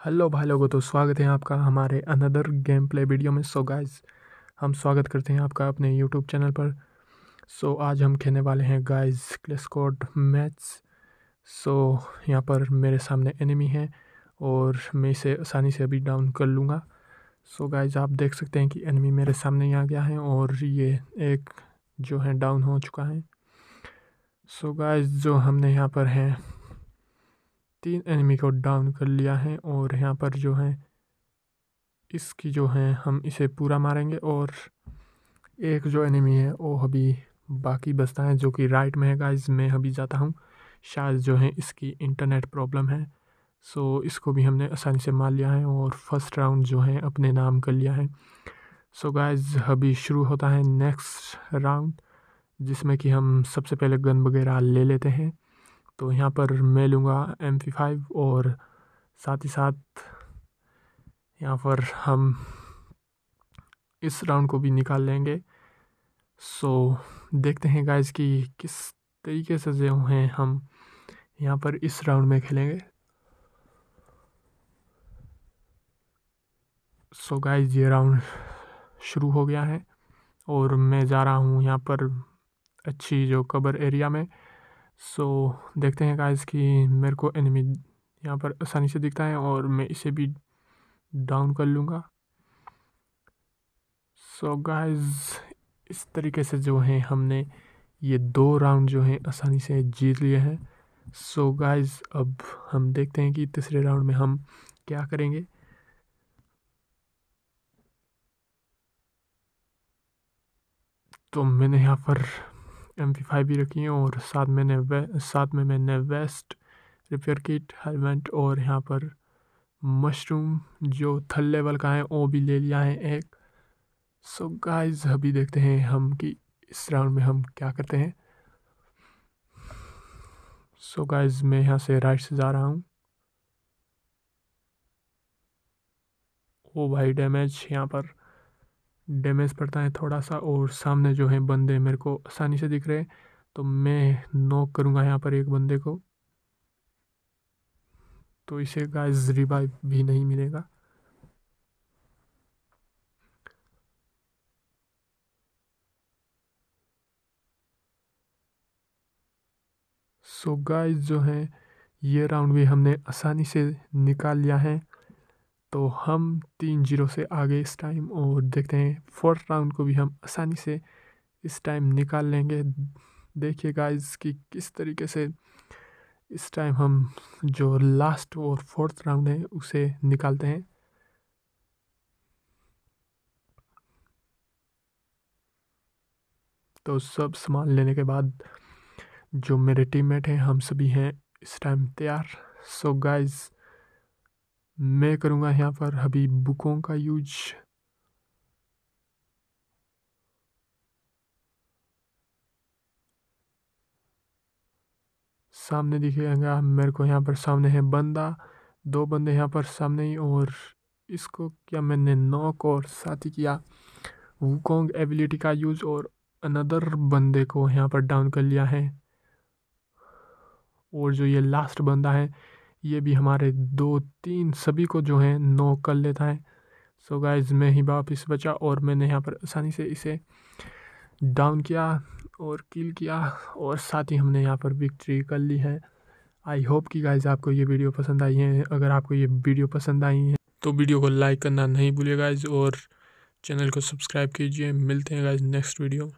Hello भाई लोगों तो स्वागत है आपका हमारे अनदर गेम प्ले वीडियो में। सो गाइस हम स्वागत करते हैं आपका अपने यूट्यूब चैनल पर। सो so, आज हम खेलने वाले हैं गाइस क्लेस्कोड मैच सो यहाँ पर मेरे सामने एनिमी है और मैं इसे आसानी से अभी डाउन कर लूँगा। सो गाइस आप देख सकते हैं कि एनिमी मेरे सामने ही आ गया है और ये एक जो है डाउन हो चुका है। सो गाइस जो हमने यहाँ पर है तीन एनिमी को डाउन कर लिया है और यहाँ पर जो है, इसकी जो है हम इसे पूरा मारेंगे और एक जो एनिमी है, वो अभी बाकी बचता है जो कि राइट में है गाइज़ मैं अभी जाता हूँ। शायद जो है इसकी इंटरनेट प्रॉब्लम है सो इसको भी हमने आसानी से मार लिया है और फ़र्स्ट राउंड जो है अपने नाम कर लिया है। सो गाइज़ अभी शुरू होता है नेक्स्ट राउंड जिसमें कि हम सबसे पहले गन वगैरह ले लेते हैं। तो यहाँ पर मैं लूँगा एम पी फाइव और साथ ही साथ यहाँ पर हम इस राउंड को भी निकाल लेंगे। सो देखते हैं गाइस कि किस तरीके से जो हैं हम यहाँ पर इस राउंड में खेलेंगे। सो so गाइस ये राउंड शुरू हो गया है और मैं जा रहा हूँ यहाँ पर अच्छी जो कबर एरिया में। सो so, देखते हैं गाइस कि मेरे को एनिमी यहाँ पर आसानी से दिखता है और मैं इसे भी डाउन कर लूँगा। सो so, गाइस इस तरीके से जो है हमने ये दो राउंड जो हैं आसानी से जीत लिए हैं। सो so, गाइस अब हम देखते हैं कि तीसरे राउंड में हम क्या करेंगे। तो मैंने यहाँ पर एम पी फाइव भी रखी है और साथ वे साथ में मैंने वेस्ट रिपेयर किट हेलमेट और यहाँ पर मशरूम जो थल लेवल का है, वो भी ले लिया है एक। सो so गाइस अभी देखते हैं हम कि इस राउंड में हम क्या करते हैं। सो so गाइस मैं यहाँ से राइट से जा रहा हूँ। ओ भाई डैमेज यहाँ पर डैमेज पड़ता है थोड़ा सा और सामने जो है बंदे मेरे को आसानी से दिख रहे हैं तो मैं नॉक करूँगा यहाँ पर एक बंदे को। तो इसे गाइस रिवाइव भी नहीं मिलेगा। सो so गाइस जो है, ये राउंड भी हमने आसानी से निकाल लिया है। तो हम तीन ज़ीरो से आगे इस टाइम और देखते हैं फोर्थ राउंड को भी हम आसानी से इस टाइम निकाल लेंगे। देखिए गाइस कि किस तरीके से इस टाइम हम जो लास्ट और फोर्थ राउंड है उसे निकालते हैं। तो सब सामान लेने के बाद जो मेरे टीममेट हैं, हम सभी हैं इस टाइम तैयार। सो गाइस मैं करूँगा यहाँ पर अभी बुकों का यूज़। सामने दिखेगा, मेरे को यहाँ पर सामने है बंदा, दो बंदे यहाँ पर सामने ही और इसको क्या मैंने नॉक और साथ ही किया? वुकोंग एबिलिटी का यूज़ और अनदर बंदे को यहाँ पर डाउन कर लिया है। और जो ये लास्ट बंदा है ये भी हमारे दो तीन सभी को जो है नो कर लेता है। सो so गाइज़ मैं ही वापस बचा और मैंने यहाँ पर आसानी से इसे डाउन किया और किल किया और साथ ही हमने यहाँ पर विक्ट्री कर ली है। आई होप कि गाइज़ आपको ये वीडियो पसंद आई है। अगर आपको ये वीडियो पसंद आई है तो वीडियो को लाइक करना नहीं भूलिए गाइज़ और चैनल को सब्सक्राइब कीजिए। मिलते हैं गाइज़ नेक्स्ट वीडियो